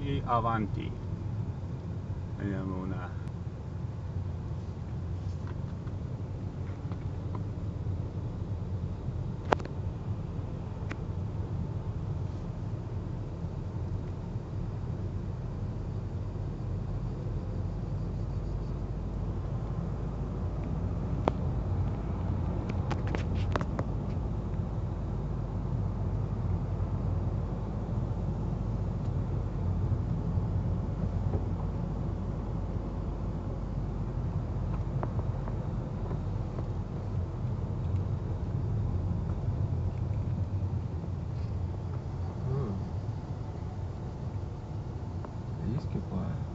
e avanti. Vediamo una Mm. Rischio qua. eh.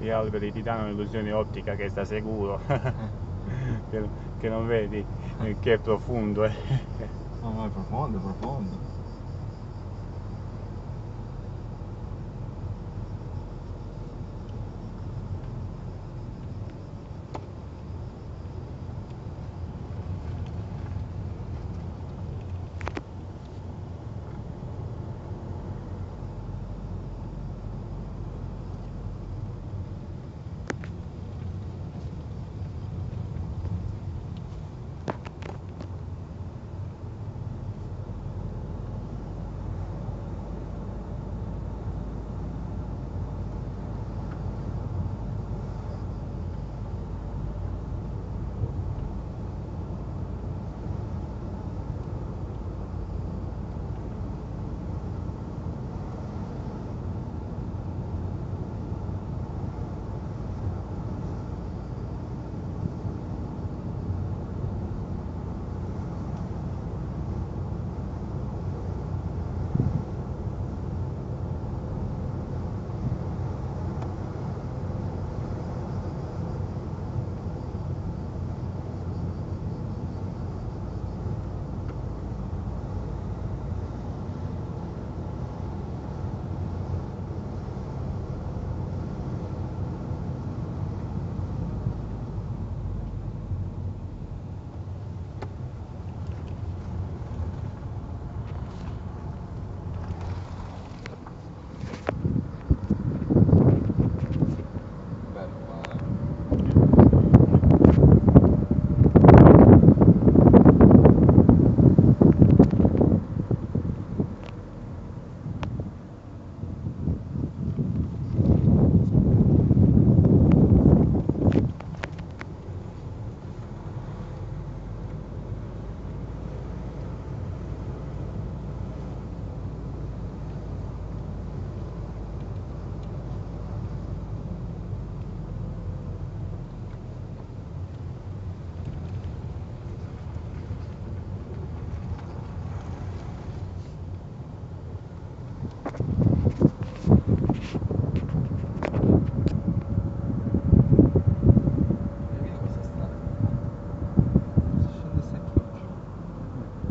Gli alberi ti danno l'illusione ottica che sta sicuro che, che non vedi eh, che è profondo eh. No, no, è profondo, è profondo.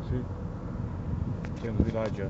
Sì. C'è un villaggio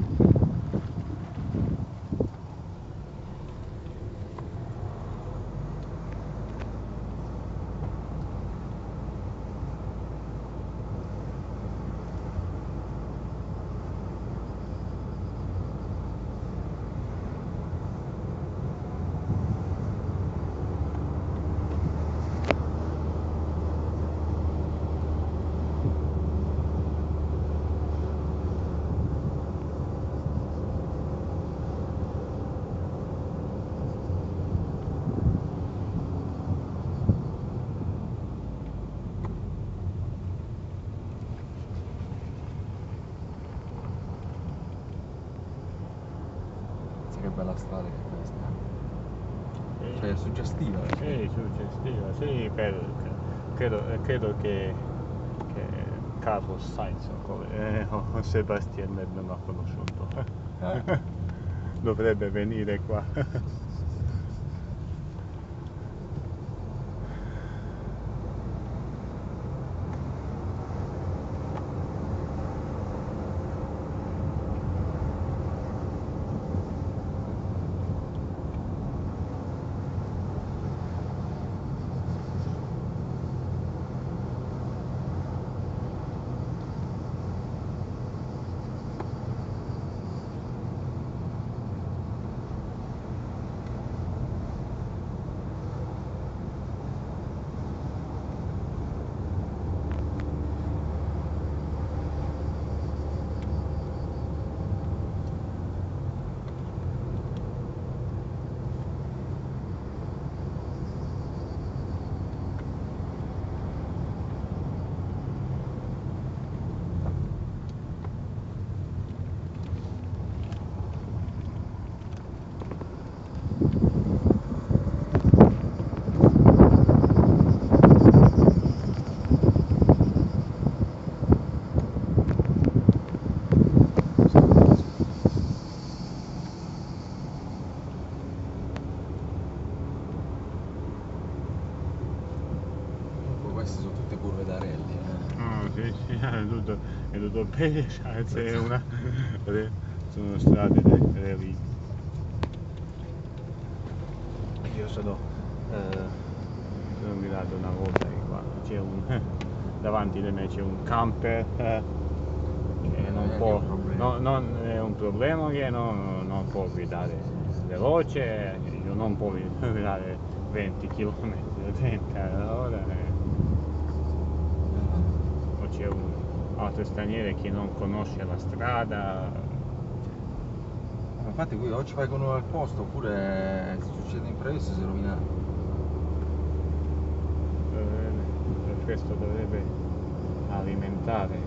Sai che questa. Sì. Cioè, è suggestiva. eh. Sì, suggestiva, sì, per, credo, credo che, che Carlos Sainz o eh, o Sebastian non l'ha conosciuto. Eh. Dovrebbe venire qua. Comunque queste sono tutte curve da rally. eh. Ah, sì, sì, è tutto, è bene, cioè, c'è una, sono strade de- rally. Io sono, eh, sono mirato una volta che qua c'è un, davanti di me c'è un camper eh, che non è può, un problema. no- non è un problema che non, non può guidare veloce, io non può guidare 20 km, 30 all'ora. eh o c'è un altro straniero che non conosce la strada. Infatti qui o ci fai con uno al posto oppure se succede imprevisto si rovina. eh, Per questo dovrebbe alimentare,